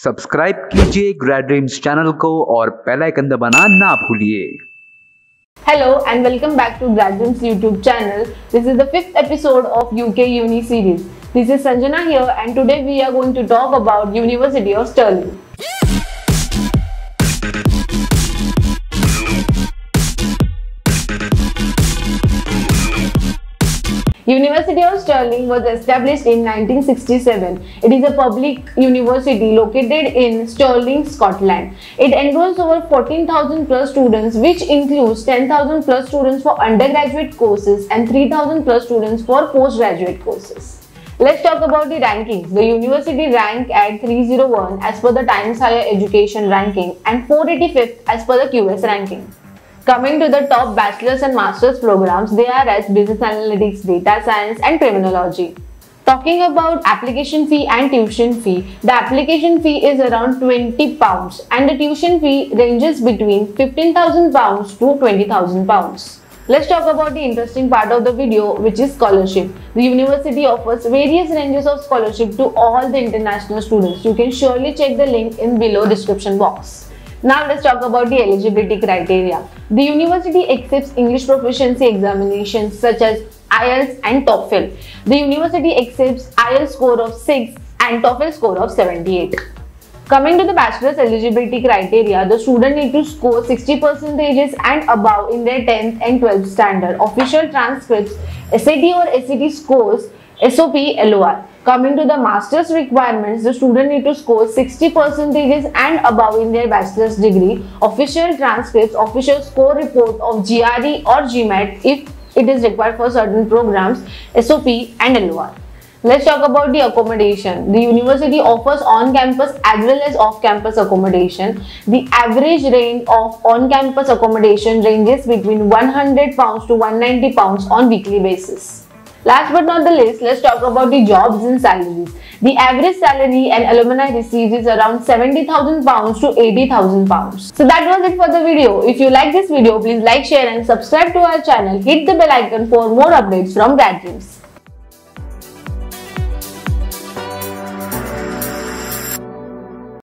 Subscribe कीजिए grade dreams channel को और पहला आइकन दबाना ना भूलिए। Hello and welcome back to grade dreams YouTube channel this is the fifth episode of UK uni series this is Sanjana here and today we are going to talk about university of Stirling University of Stirling was established in 1967. It is a public university located in Stirling, Scotland. It enrolls over 14,000 plus students which includes 10,000 plus students for undergraduate courses and 3,000 plus students for postgraduate courses. Let's talk about the rankings. The university rank at 301 as per the Times Higher Education ranking and 485th as per the QS ranking. Coming to the top bachelor's and master's programs, they are as business analytics, data science and criminology. Talking about application fee and tuition fee, the application fee is around 20 pounds and the tuition fee ranges between 15,000 pounds to 20,000 pounds. Let's talk about the interesting part of the video which is scholarship. The university offers various ranges of scholarship to all the international students. You can surely check the link in below description box. Now let's talk about the eligibility criteria. The university accepts English proficiency examinations such as IELTS and TOEFL. The university accepts IELTS score of 6 and TOEFL score of 78. Coming to the bachelor's eligibility criteria, the student need to score 60 percentages and above in their 10th and 12th standard. Official transcripts, SAT or SAT scores, SOP, LOR. Coming to the master's requirements, the student need to score 60 percentages and above in their bachelor's degree. Official transcripts, official score report of GRE or GMAT if it is required for certain programs, SOP and LOR. Let's talk about the accommodation. The university offers on-campus as well as off-campus accommodation. The average range of on-campus accommodation ranges between 100 pounds to 190 pounds on weekly basis. Last but not the least, let's talk about the jobs and salaries. The average salary an alumni receives is around 70,000 pounds to 80,000 pounds. So that was it for the video. If you like this video, please like, share and subscribe to our channel. Hit the bell icon for more updates from Grad Dreams.